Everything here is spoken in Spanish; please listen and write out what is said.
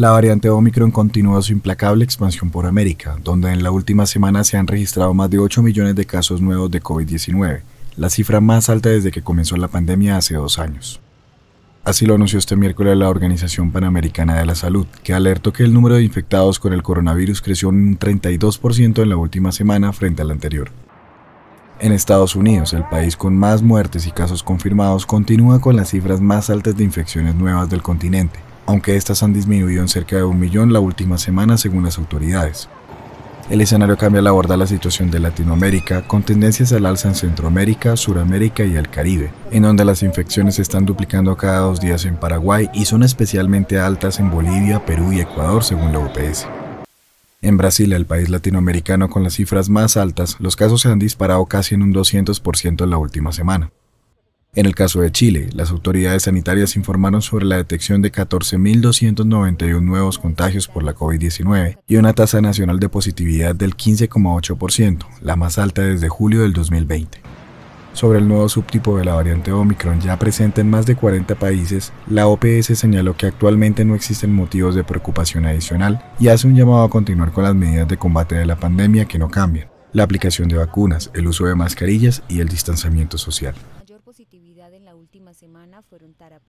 La variante Omicron continúa su implacable expansión por América, donde en la última semana se han registrado más de 8 millones de casos nuevos de COVID-19, la cifra más alta desde que comenzó la pandemia hace dos años. Así lo anunció este miércoles la Organización Panamericana de la Salud, que alertó que el número de infectados con el coronavirus creció un 32% en la última semana frente al anterior. En Estados Unidos, el país con más muertes y casos confirmados, continúa con las cifras más altas de infecciones nuevas del continente, aunque estas han disminuido en cerca de un millón la última semana según las autoridades. El escenario cambia al abordar la situación de Latinoamérica, con tendencias al alza en Centroamérica, Suramérica y el Caribe, en donde las infecciones se están duplicando cada dos días en Paraguay y son especialmente altas en Bolivia, Perú y Ecuador, según la UPS. En Brasil, el país latinoamericano con las cifras más altas, los casos se han disparado casi en un 200% en la última semana. En el caso de Chile, las autoridades sanitarias informaron sobre la detección de 14.291 nuevos contagios por la COVID-19 y una tasa nacional de positividad del 15,8%, la más alta desde julio del 2020. Sobre el nuevo subtipo de la variante Omicron ya presente en más de 40 países, la OPS señaló que actualmente no existen motivos de preocupación adicional y hace un llamado a continuar con las medidas de combate de la pandemia que no cambian, la aplicación de vacunas, el uso de mascarillas y el distanciamiento social positividad en la última semana fueron